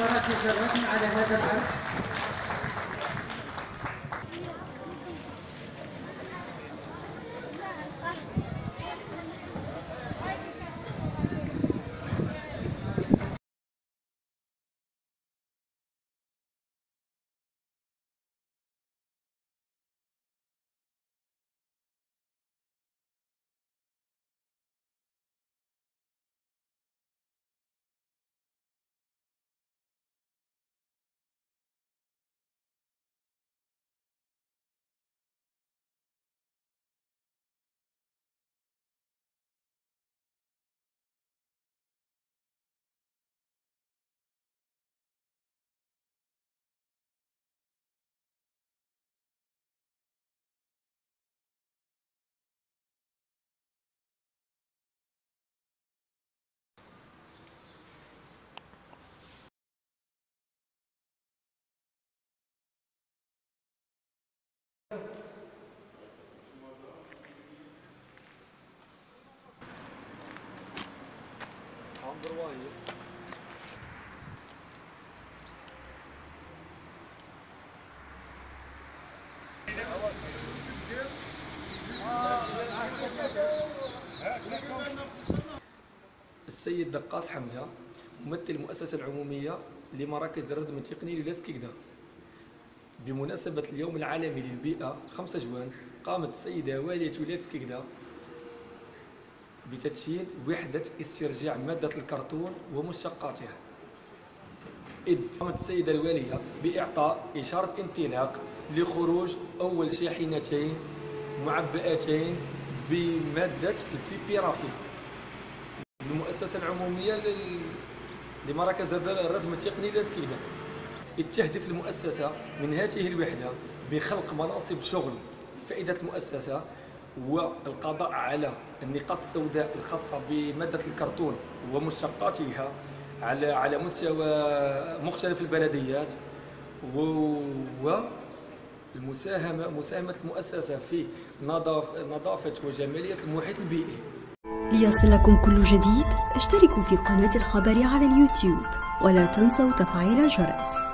مراكز الرقم على هذا العرض السيد دقاس حمزة ممثل المؤسسة العمومية لمراكز الردم التقني للاسكيكدا بمناسبة اليوم العالمي للبيئة 5 جوان قامت السيدة والية ولاية سكيكدا بتدشين وحدة استرجاع مادة الكرتون ومشتقاتها إذ قامت السيدة الوالية بإعطاء إشارة انطلاق لخروج أول شاحنتين معبئتين بمادة البيبيرافيل المؤسسة العمومية. لمراكز الردم التقني إذ تهدف المؤسسة من هذه الوحدة بخلق مناصب شغل. فائدة المؤسسة والقضاء على النقاط السوداء الخاصة بمادة الكرتون ومشتقاتها على على مستوى مختلف البلديات. و المساهمة مساهمة المؤسسة في نظافة وجمالية المحيط البيئي. ليصلكم كل جديد. اشتركوا في قناة الخبر على اليوتيوب. ولا تنسوا تفعيل الجرس.